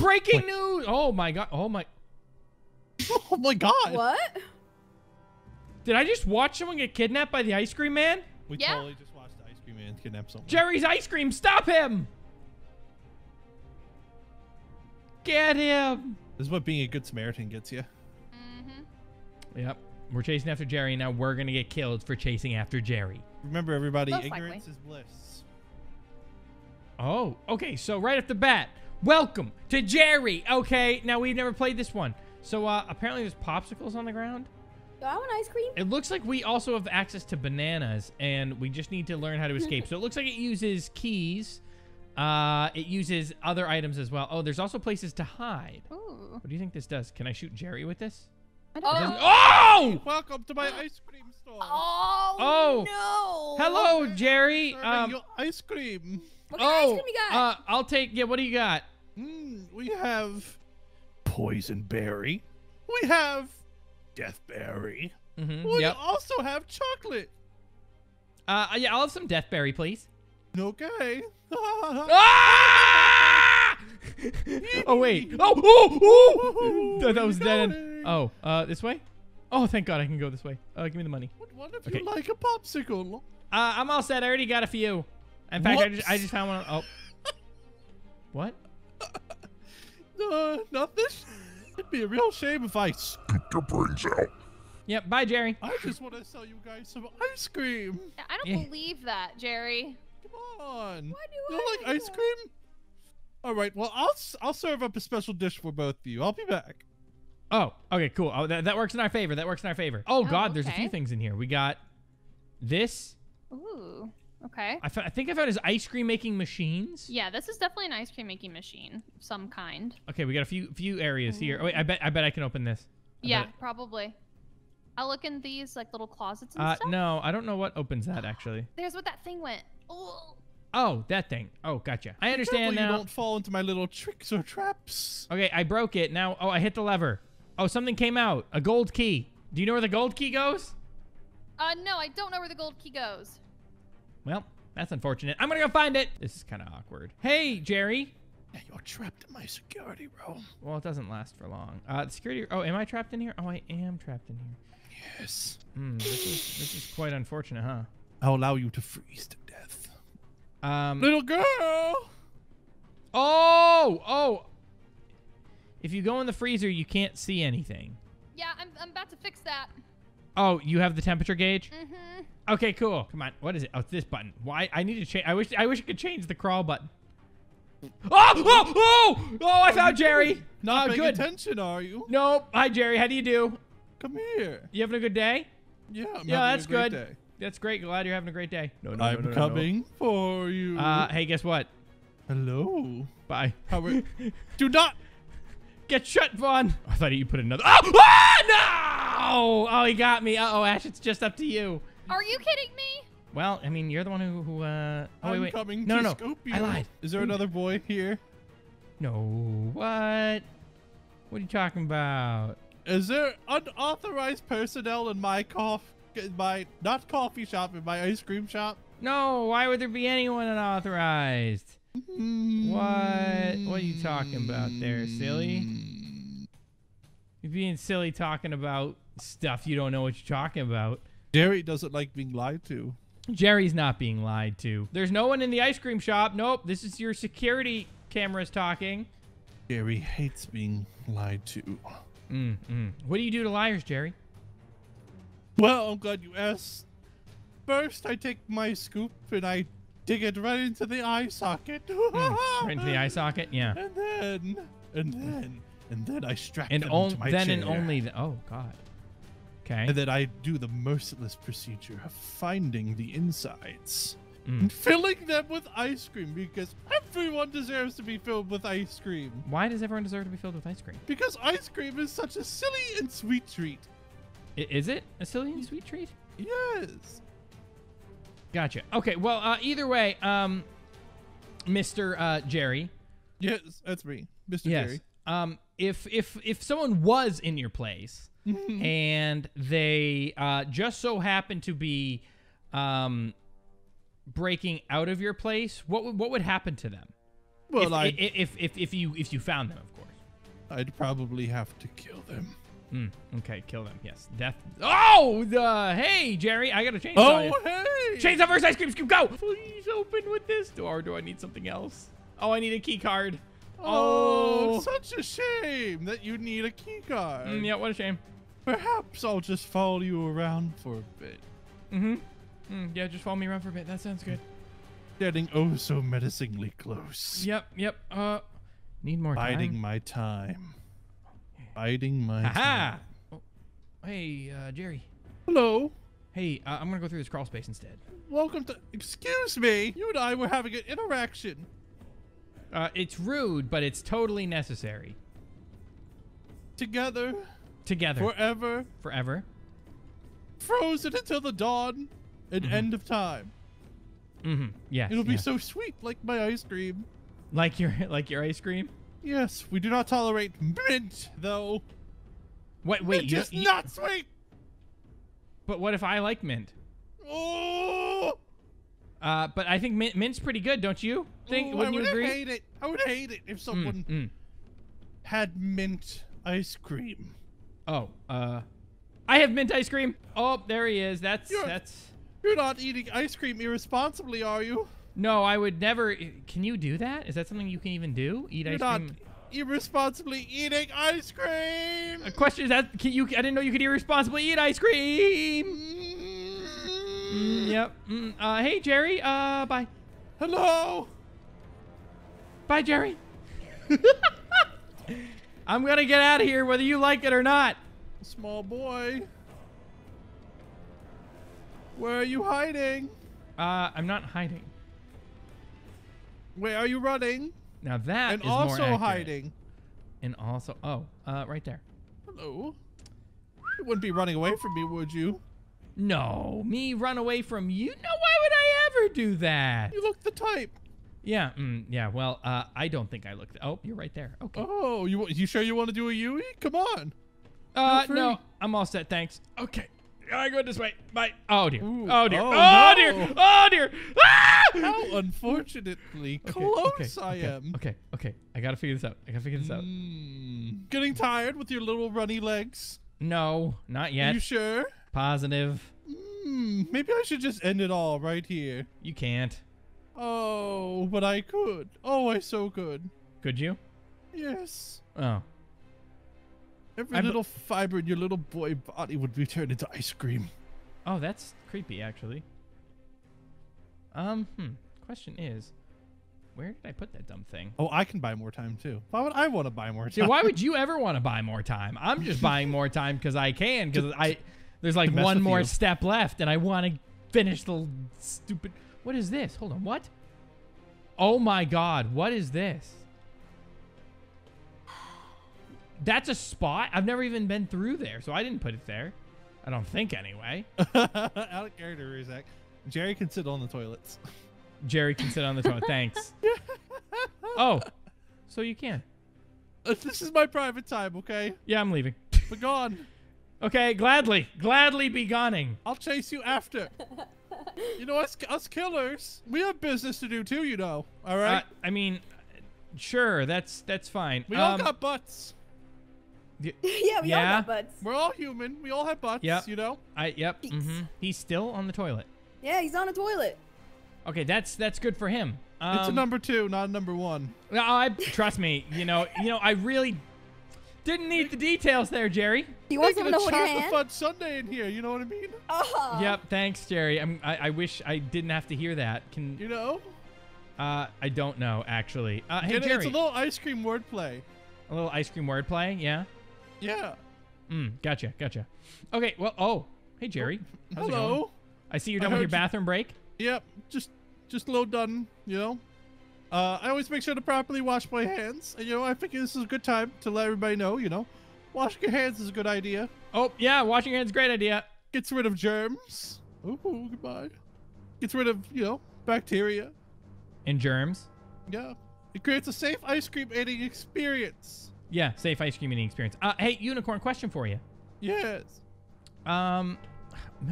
Breaking news! Oh my god! Oh my! Oh my god. What? Did I just watch someone get kidnapped by the ice cream man? We Yeah. totally just watched the ice cream man kidnap someone. Jerry's ice cream! Stop him! Get him! This is what being a good Samaritan gets you. Mm-hmm. Yep. We're chasing after Jerry. Now we're gonna get killed for chasing after Jerry. Remember, everybody, Most likely. ignorance is bliss. Oh, okay. So right off the bat, welcome to Jerry. Okay, now we've never played this one. So uh, apparently there's popsicles on the ground. Do I want ice cream? It looks like we also have access to bananas, and we just need to learn how to escape. so it looks like it uses keys. Uh, it uses other items as well. Oh, there's also places to hide. Ooh. What do you think this does? Can I shoot Jerry with this? I don't doesn't- Oh! Welcome to my ice cream store. Oh, Oh. no. Hello, Jerry. Um, you ice cream. What kind of ice oh, cream you got? uh, I'll take. Yeah, what do you got? Mm, we have poison berry. We have death berry. Mm-hmm. We Yep. also have chocolate. Uh, yeah, I'll have some death berry, please. Okay. Ah! oh wait. Oh, oh, oh! That, that was dead end. Oh, uh, this way? Oh, thank God I can go this way. Uh, give me the money. What, what if Okay. you like a popsicle? Uh, I'm all set. I already got a few. In fact, I just, I just found one. Oh. What? Uh, nothing. It'd be a real shame if I. s- Your brains out. Yep. Bye, Jerry. I just want to sell you guys some ice cream. I don't Yeah. believe that, Jerry. Come on. Why do you I don't like ice that? cream? All right. Well, I'll s- I'll serve up a special dish for both of you. I'll be back. Oh, okay, cool. Oh, that, that works in our favor. That works in our favor. Oh, God, there's a few things in here. We got this. Ooh. Okay. I, fo- I think I found his ice cream making machines. Yeah, this is definitely an ice cream making machine of some kind. Okay, we got a few few areas here. Oh, wait, I bet I bet I can open this. I yeah, bet- probably. I'll look in these like little closets and Uh, stuff. no, I don't know what opens that actually. There's what that thing went. Ooh. Oh, that thing. Oh, gotcha. I understand Careful you now. don't fall into my little tricks or traps. Okay, I broke it. Now, oh, I hit the lever. Oh, something came out. A gold key. Do you know where the gold key goes? Uh, no, I don't know where the gold key goes. Well, that's unfortunate. I'm gonna go find it. This is kind of awkward. Hey, Jerry. Yeah, you're trapped in my security room. Well, it doesn't last for long. Uh, the security. Oh, am I trapped in here? Oh, I am trapped in here. Yes. Hmm. This is this is quite unfortunate, huh? I'll allow you to freeze to death. Um. Little girl. Oh, oh. If you go in the freezer, you can't see anything. Yeah, I'm, I'm about to fix that. Oh, you have the temperature gauge? Mm-hmm. Okay, cool. Come on. What is it? Oh, it's this button. Why? I need to change. I wish. I wish I could change the crawl button. Oh! Oh! Oh! Oh! I found Jerry. Not Uh, good. attention, are you? Nope. Hi, Jerry. How do you do? Come here. You having a good day? Yeah, I'm yeah, that's a great good. Day. That's great. Glad you're having a great day. No, no, I'm coming for you. Uh, hey, guess what? Hello. Bye. How are? Do not. Get shut, Vaughn. I thought you put another. Oh! Ah! No! Oh, he got me. Uh oh, Ash. It's just up to you. Are you kidding me? Well, I mean, you're the one who. who uh... Oh, wait, I'm wait. coming no, to no, no. scoop you. I lied. Is there another boy here? No. What? What are you talking about? Is there unauthorized personnel in my cough, in my not coffee shop, in my ice cream shop? No. Why would there be anyone unauthorized? What? What are you talking about there, silly? You're being silly talking about stuff you don't know what you're talking about. Jerry doesn't like being lied to. Jerry's not being lied to. There's no one in the ice cream shop. Nope. This is your security cameras talking. Jerry hates being lied to. Mm, mm. What do you do to liars, Jerry? Well, I'm glad you asked. First, I take my scoop and I dig it right into the eye socket. Mm, right into the eye socket? Yeah. And then, and then, and then I strap And them on, into my then and chair. only the, oh god. Okay. And then I do the merciless procedure of finding the insides Mm. and filling them with ice cream because everyone deserves to be filled with ice cream. Why does everyone deserve to be filled with ice cream? Because ice cream is such a silly and sweet treat. I- is it a silly and sweet treat? Yes. Gotcha. Okay. Well, uh, either way, um, Mr. Uh, Jerry. Yes, that's me, Mr. Yes. Jerry. Um, if if if someone was in your place and they uh, just so happen to be um, breaking out of your place, what would what would happen to them? Well, if, I'd, if, if if if you if you found them, of course. I'd probably have to kill them. Mm, okay, kill them. Yes, death. Oh, the hey Jerry, I got a chainsaw. Oh, hey! Chainsaw versus ice cream scoop, go! Please open with this door. Do I need something else? Oh, I need a key card. Oh, Oh. such a shame that you need a key card. Mm, yeah, what a shame. Perhaps I'll just follow you around for a bit. Mm-hmm. Mm, yeah, just follow me around for a bit. That sounds good. Getting oh so menacingly close. Yep, yep. Uh, need more time. Biding time. my time. Biding my Haha. time. Oh, hey, uh, Jerry. Hello. Hey, uh, I'm gonna go through this crawl space instead. Welcome to. Excuse me. You and I were having an interaction. Uh, it's rude, but it's totally necessary. Together. Together, Forever. forever. Frozen until the dawn and Mhm. end of time. Mm-hmm. Yeah. It'll be yes. so sweet like my ice cream. like your like your ice cream. Yes, we do not tolerate mint, though. Wait, wait. mint You, is you- not sweet. but what if I like mint? Oh, Uh, but I think mint, mint's pretty good, don't you? Think? Ooh, I wouldn't you would agree? hate it. I would hate it if Mm, someone mm. had mint ice cream. Oh, uh, I have mint ice cream. Oh, there he is. That's You're- that's. You're not eating ice cream irresponsibly, are you? No, I would never. Can you do that? Is that something you can even do? Eat ice cream. You're ice not cream? irresponsibly eating ice cream. A question is that can you? I didn't know you could irresponsibly eat ice cream. Mm, yep. Mm, uh, hey Jerry. Uh, bye. Hello. Bye, Jerry. I'm gonna get out of here, whether you like it or not. Small boy. Where are you hiding? Uh, I'm not hiding. Where are you running? Now that and is more also hiding. And also, oh, uh, right there. Hello. You wouldn't be running away from me, would you? No, me run away from you? No, why would I ever do that? You look the type. Yeah, mm, yeah. Well, uh, I don't think I look. oh, you're right there. Okay. Oh, you you sure you want to do a Yui? Come on. uh, no, I'm all set. Thanks. Okay. I go this way. Bye. Oh dear. Ooh, Oh dear. oh, Oh, no. dear. Oh dear. Ah! How unfortunately Okay, close okay, I okay, am. Okay. Okay. I gotta figure this out. I gotta figure this out. Mm. Getting tired with your little runny legs? No, not yet. you sure? Positive. Mm, maybe I should just end it all right here. You can't. Oh, but I could. Oh, I so could. Could you? Yes. Oh. Every I'm- little fiber in your little boy body would be turned into ice cream. Oh, that's creepy, actually. Um, hmm. Question is, where did I put that dumb thing? Oh, I can buy more time too. Why would I want to buy more time? why would you ever want to buy more time? I'm just buying more time because I can. Because I, there's like one more you. step left, and I want to finish the stupid. What is this? Hold on. What? Oh my God! What is this? That's a spot. I've never even been through there, so I didn't put it there. I don't think anyway. Out of character, Rizak. Jerry can sit on the toilets. Jerry can sit on the toilet. Thanks. Oh, so you can. Uh, this is my private time, okay? Yeah, I'm leaving. Be gone. Okay, gladly, gladly be goning. I'll chase you after. you know, us, us killers, we have business to do too, you know. All right? Uh, I mean, sure, that's that's fine. we all Um, got butts. y- yeah, we Yeah. all got butts. We're all human. We all have butts, Yep. you know? I yep. Peace. hmm He's still on the toilet. Yeah, he's on a toilet. Okay, that's that's good for him. Um, it's a number two, not a number one. no, I trust me. You know, you know, I really didn't need the details there, Jerry. You want Making someone to hold your chocolate hand? fudge sundae in here, you know what I mean? Oh. Yep, thanks, Jerry. I'm, I I wish I didn't have to hear that. Can You know? uh I don't know actually. Uh, hey it? Jerry, It's a little ice cream wordplay. a little ice cream wordplay, yeah. Yeah. Mm, gotcha, gotcha. Okay, well, oh, hey Jerry. How's it going? Hello. I see you're done with your heard you- bathroom break. Yep. Just just a little done, you know? Uh, I always make sure to properly wash my hands. And, you know, I think this is a good time to let everybody know, you know, washing your hands is a good idea. Oh yeah, washing your hands, great idea. Gets rid of germs. Oh, goodbye. Gets rid of, you know, bacteria. And germs. Yeah. It creates a safe ice cream eating experience. Yeah, safe ice cream eating experience. Uh, hey, unicorn, question for you. Yes. Um,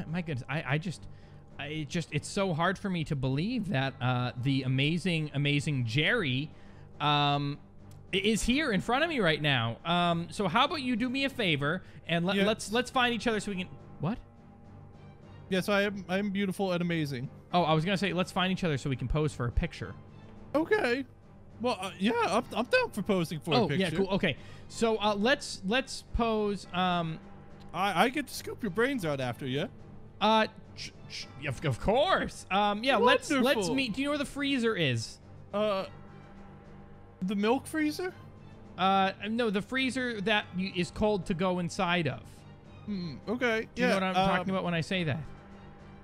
my, goodness, I, I just, it just, it's so hard for me to believe that uh, the amazing, amazing Jerry um, is here in front of me right now. Um, so how about you do me a favor and let, Yeah. let's let's find each other so we can. What? Yes, I am. I am beautiful and amazing. Oh, I was gonna say let's find each other so we can pose for a picture. Okay. Well, uh, yeah, I'm, I'm down for posing for oh a picture. yeah, cool. Okay, so uh, let's let's pose. Um, I, I get to scoop your brains out after you. uh, of, of course. Um, yeah, let's let's meet. Do you know where the freezer is? Uh, the milk freezer? Uh, no, the freezer that you, is cold to go inside of. Hmm. Okay. Do you yeah. know what I'm um, talking about when I say that?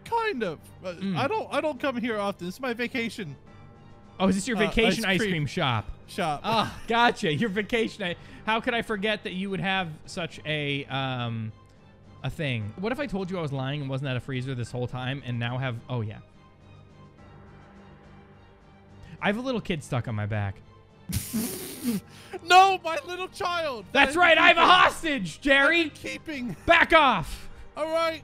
Kind of. Uh, Mm. I don't. I don't come here often. This is my vacation Oh, is this your uh, vacation ice ice cream. cream shop? shop. Oh, gotcha. Your vacation. How could I forget that you would have such a um a thing? What if I told you I was lying and wasn't at a freezer this whole time and now have oh yeah. I have a little kid stuck on my back. no, my little child. that That's right. I have a hostage, Jerry. Keeping. Back off. All right.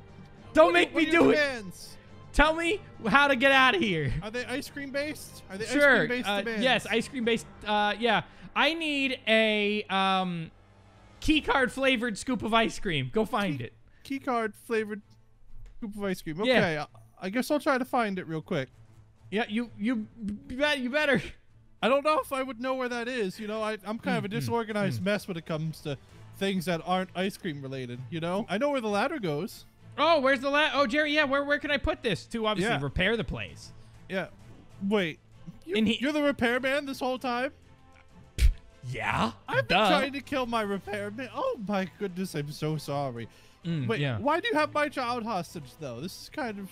Don't What make me do it. demands? Tell me how to get out of here. Are they ice cream based? Are they ice Sure. cream based Uh, demands? yes, ice cream based. Uh, yeah. I need a um key card flavored scoop of ice cream. Go find it. Key card flavored scoop of ice cream. Yeah. Okay. I, I guess I'll try to find it real quick. Yeah, you you you bet you better. I don't know if I would know where that is. You know, I, I'm kind of Mm, a disorganized mess when it comes to things that aren't ice cream related. You know, I know where the ladder goes. Oh, where's the la- Oh, Jerry, yeah, where where can I put this to obviously Yeah. repair the place? Yeah. Wait. You, And he- you're the repairman this whole time? Yeah. I've been Duh. trying to kill my repairman. Oh my goodness, I'm so sorry. Mm, Wait, yeah. why do you have my child hostage though? This is kind of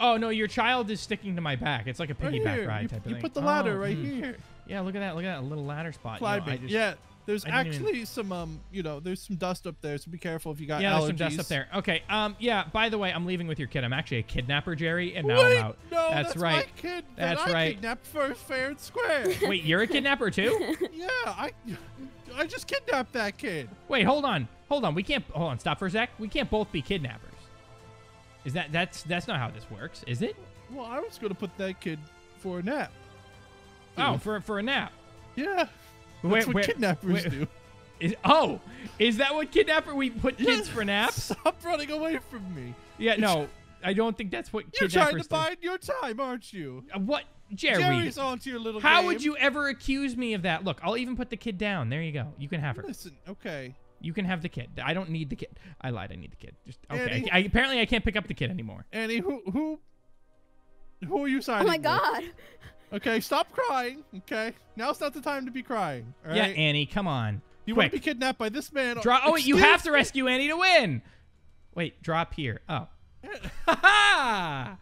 Oh no, your child is sticking to my back. It's like a right piggyback here. ride you type of you thing. put the ladder Oh, right mm. here. Yeah, look at that. Look at that little ladder spot. You know, I just- yeah. There's didn't even- actually some um, you know, there's some dust up there, so be careful if you got Yeah, allergies. there's some dust up there. Okay. Um. Yeah. By the way, I'm leaving with your kid. I'm actually a kidnapper, Jerry, and now Wait, I'm out. no, that's, that's right. my kid. That's that I right. kidnapped for fair and square. Wait, you're a kidnapper too? yeah, I, I just kidnapped that kid. Wait, hold on. Hold on. We can't. Hold on. Stop for a sec. We can't both be kidnappers. Is that that's that's not how this works, is it? Well, I was gonna put that kid for a nap. Oh, for for a nap. Yeah, that's Where- what where- kidnappers where- do. Is, oh, is that what kidnapper? We put kids for naps? Stop running away from me. Yeah, no, I don't think that's what You're trying to bide your time, aren't you? Uh, What, Jerry? Jerry's onto your little How game. would you ever accuse me of that? Look, I'll even put the kid down. There you go. You can have her. Listen, okay. You can have the kid. I don't need the kid. I lied. I need the kid. Just okay. Annie- I, I- apparently, I can't pick up the kid anymore. Annie, who who who are you Oh signing? my with? god. Okay, stop crying. Okay, now's not the time to be crying. All Yeah. Annie, come on. you want Quick. to be kidnapped by this man? Draw. Oh, wait, you have to rescue Annie to win. Wait, drop here. Oh. Ha ha!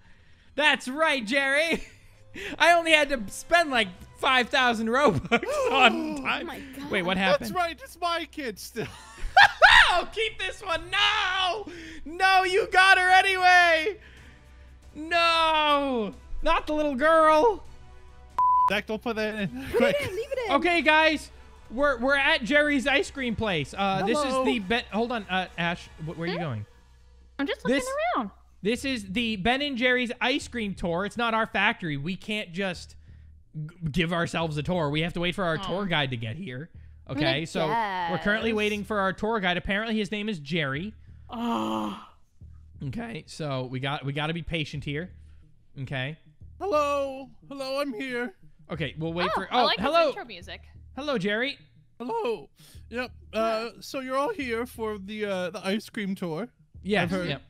That's right, Jerry. I only had to spend like 5,000 Robux on oh time. Oh my god. Wait, what happened? That's right. It's my kid still. Oh, keep this one. No! No, you got her anyway. No! Not the little girl. Zach, don't put that in. Leave Quick. it in, leave it in. Okay, guys. We're, we're at Jerry's ice cream place. Uh, this is the Ben. Hold on, uh, Ash. wh- Where are you going? I'm just looking This- around. This is the Ben and Jerry's ice cream tour. It's not our factory. We can't just give ourselves a tour. We have to wait for our tour guide to get here. Okay, so we're currently waiting for our tour guide. Apparently, his name is Jerry. Oh. Okay, so we got we got to be patient here. Okay. Hello. Hello, I'm here. Okay, we'll wait Oh, for. I Oh, like his hello, intro music. hello, Jerry. Hello. Yep. Uh, so you're all here for the uh, the ice cream tour. Yes. heard- Yep.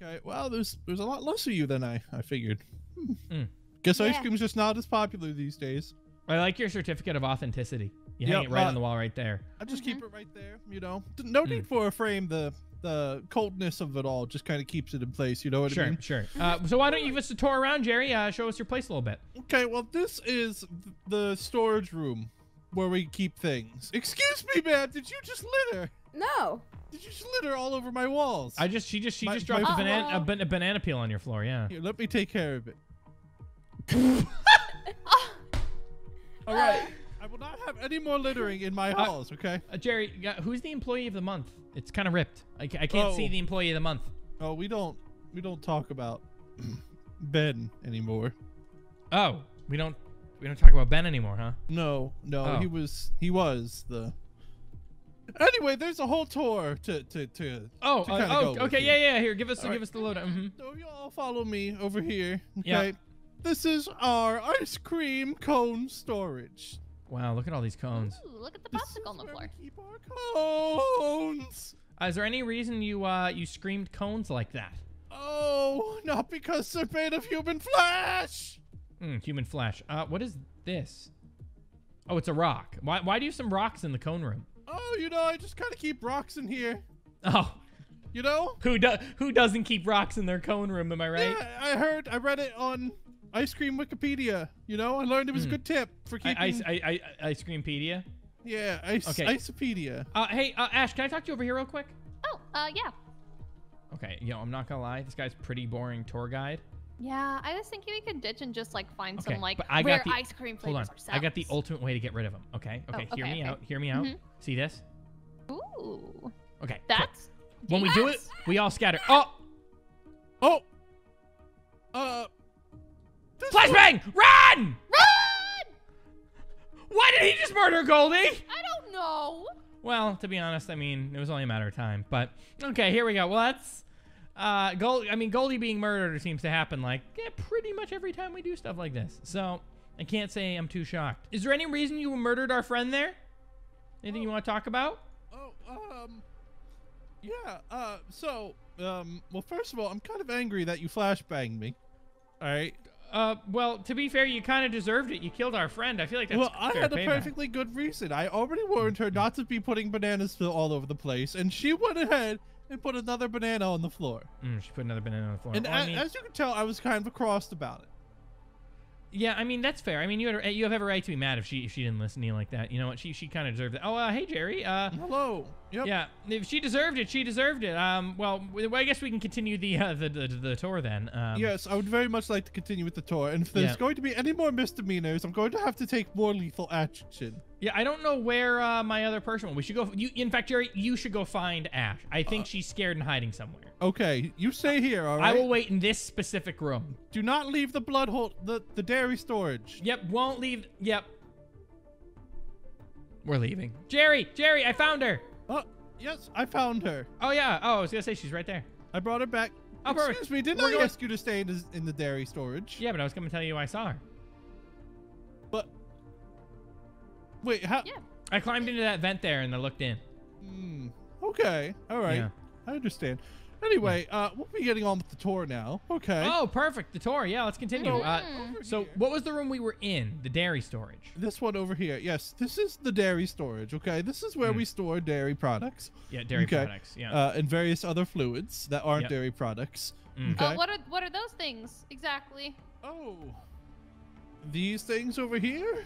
Okay. Well, there's there's a lot less of you than I I figured. Hmm. Mm. Guess ice cream's just not as popular these days. I like your certificate of authenticity. You hang it right uh, on the wall right there. I just keep it right there. You know, D- no need for a frame. The the coldness of it all just kind of keeps it in place. You know what I Sure, mean? sure. Uh, so why don't you give us a tour around, Jerry? Uh, show us your place a little bit. Okay. Well, this is the storage room where we keep things. Excuse me, man. Did you just litter? No. Did you just litter all over my walls? I just she just she My- just dropped a banana a, ban- a banana peel on your floor. Yeah. Here, let me take care of it. All right. I will not have any more littering in my halls, okay? Uh, Jerry, who's the employee of the month? It's kind of ripped. I, I can't see Oh. the employee of the month. Oh, we don't we don't talk about Ben anymore. Oh, we don't. We don't talk about Ben anymore, huh? No, no, Oh. he was he was the. Anyway, there's a whole tour to to to. Oh, to uh, oh, okay, yeah, yeah. Here, give us, All give us the lowdown. hmm So you all follow me over here. Okay. Yeah. This is our ice cream cone storage. Wow, look at all these cones. Ooh, look at the This popsicle on is the where floor. we keep our cones. Uh, is there any reason you uh you screamed cones like that? Oh, not because they're made of human flesh. Mm, human flesh. Uh, what is this? Oh, it's a rock. Why, why do you have some rocks in the cone room? Oh, you know, I just kind of keep rocks in here. Oh, You know? who do, who doesn't keep rocks in their cone room? Am I right? Yeah, I heard, I read it on Ice Cream Wikipedia. You know, I learned it was a Hmm. good tip for I, keeping. ice, I, I, ice creampedia. yeah, ice, Okay. Icepedia. Uh, hey, uh, Ash, can I talk to you over here real quick? Oh, uh, yeah. Okay, yo, I'm not gonna lie, this guy's pretty boring tour guide. Yeah, I was thinking we could ditch and just like find Okay, some like but I rare got the- ice cream Hold on, ourselves. I got the ultimate way to get rid of him. Okay, okay, Oh, hear okay, me okay. out, hear me out. Mhm. See this? Ooh, Okay, cool. that's when we do it, we all scatter. Oh, Oh! Uh. This flashbang! Run! Run! Why did he just murder Goldy? I don't know. Well, to be honest, I mean, it was only a matter of time. But okay, here we go. Well, that's uh, Gold. I mean, Goldy being murdered seems to happen like yeah, pretty much every time we do stuff like this. So I can't say I'm too shocked. Is there any reason you murdered our friend there? Anything you want to talk about? Oh, um. Yeah, uh, so, um, well, first of all, I'm kind of angry that you flashbanged me. Alright? Uh, well, to be fair, you kind of deserved it. You killed our friend. I feel like that's Well, I had a perfectly good reason. I already warned her not to be putting bananas all over the place, and she went ahead and put another banana on the floor. Mm, she put another banana on the floor. And Well, I a- mean- as you can tell, I was kind of crossed about it. Yeah, I mean that's fair. I mean you had, you have every right to be mad if she if she didn't listen to you like that. You know what? She she kind of deserved it. Oh, uh, hey Jerry. Uh, Hello. Yep. yeah, if she deserved it, she deserved it. Um, well, I guess we can continue the uh, the, the the tour then. Um, Yes, I would very much like to continue with the tour, and if there's Yeah. going to be any more misdemeanors, I'm going to have to take more lethal action. Yeah, I don't know where uh, my other person went. We should go. You, in fact, Jerry, you should go find Ash. I think she's scared and hiding somewhere. Okay, you stay here, all right? I will wait in this specific room. Do not leave the blood hole, the, the dairy storage. Yep, won't leave. Yep. We're leaving. Jerry, Jerry, I found her. Oh, yes, I found her. Oh yeah. Oh, I was gonna say she's right there. I brought her back. Oh, perfect. Excuse me, didn't We're I ask you to stay in the, in the dairy storage? Yeah, but I was gonna tell you I saw her. Wait, how? Yeah. I climbed into that vent there and I looked in. Hmm, okay, all right, Yeah. I understand. Anyway, uh, we'll be getting on with the tour now. Okay. Oh, perfect. The tour. Yeah, let's continue. So, Uh, Mm. so, what was the room we were in? The dairy storage. This one over here. Yes, this is the dairy storage. Okay, this is where Hmm. we store dairy products Yeah, dairy Okay. products. Yeah. uh, and various other fluids that aren't Yep. dairy products. Mm. Okay. Uh, what are what are those things exactly? oh, these things over here.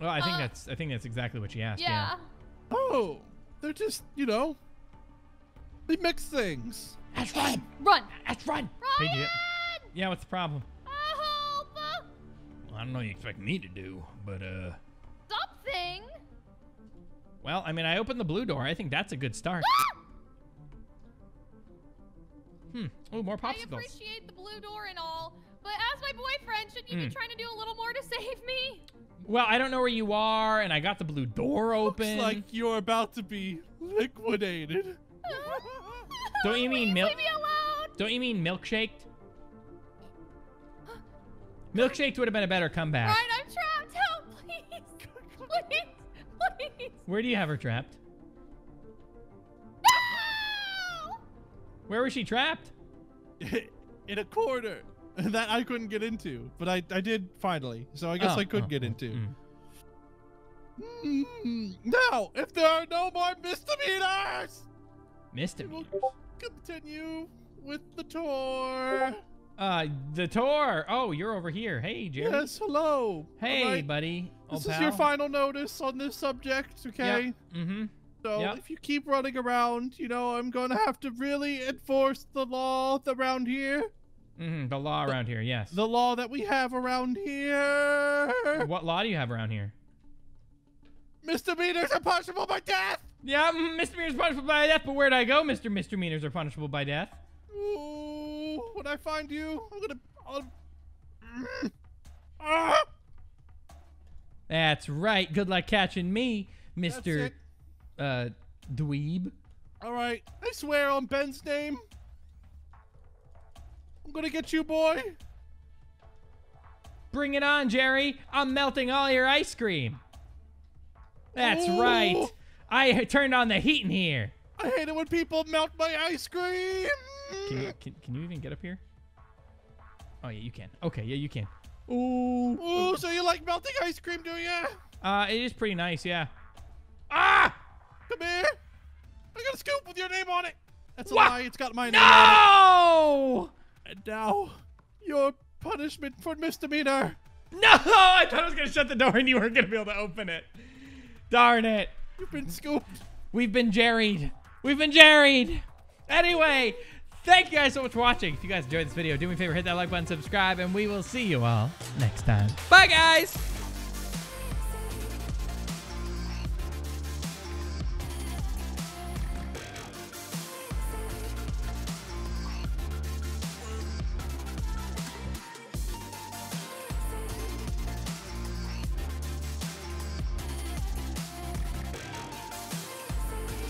Well, I think uh, that's. I think that's exactly what she asked. Yeah. Oh, they're just you know, they mix things. Ash, run! Run. Ash, run! Ryan! Hey, yeah. Yeah, what's the problem? Oh, help! I don't know what you expect me to do, but uh. Something. Well, I mean, I opened the blue door. I think that's a good start. Hmm. Oh, more popsicles. I popsicles. appreciate the blue door and all, but as my boyfriend, shouldn't you Mm. be trying to do a little more to save me? Well, I don't know where you are, and I got the blue door open. Looks like you're about to be liquidated. Don't you mean Please milk- Leave me alone. Don't you mean milkshaked? Milkshaked would have been a better comeback. Ryan, I'm trapped. Help, please. Please. Please. Where do you have her trapped? No! Where was she trapped? in a corner that I couldn't get into, but I, I did finally. So I guess Oh, I could oh, get oh, into. mm. Mm, Now, if there are no more misdemeanors, misdemeanors, we'll continue with the tour. Uh, the tour. Oh, you're over here. Hey, Jerry. Yes, hello. Hey, right, buddy. This Old is your final notice on this subject, okay? Mm-hmm. So Yep. if you keep running around, you know, I'm going to have to really enforce the law around here. Mm-hmm. The law around here, yes. The law that we have around here. what law do you have around here? Misdemeanors are punishable by death. Yeah, mm, misdemeanors punishable by death, but where'd I go? Mr. Misdemeanors are punishable by death. Ooh, when I find you, I'm gonna. I'll, Ah! That's right. Good luck catching me, Mr. Uh, Dweeb. All right. I swear on Ben's name. I'm gonna get you, boy. Bring it on, Jerry. I'm melting all your ice cream. That's Ooh. right. I turned on the heat in here. I hate it when people melt my ice cream. Can you, can, can you even get up here? Oh, yeah, you can. Okay, yeah, you can. Ooh. Ooh, so you like melting ice cream, do ya? Uh, it is pretty nice, yeah. Ah! Come here. I got a scoop with your name on it. That's a What? lie. It's got my name on it. No! And now, your punishment for misdemeanor. No! I thought I was going to shut the door and you weren't going to be able to open it. Darn it. You've been scooped. We've been jerried. We've been jerried. Anyway, thank you guys so much for watching. If you guys enjoyed this video, do me a favor, hit that like button, subscribe, and we will see you all next time. Bye, guys!